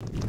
You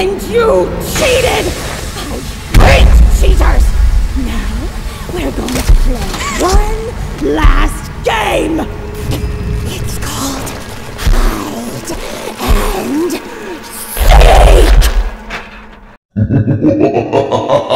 And you cheated! I hate cheaters! Now, we're going to play one last game! It's called Hide and Seek!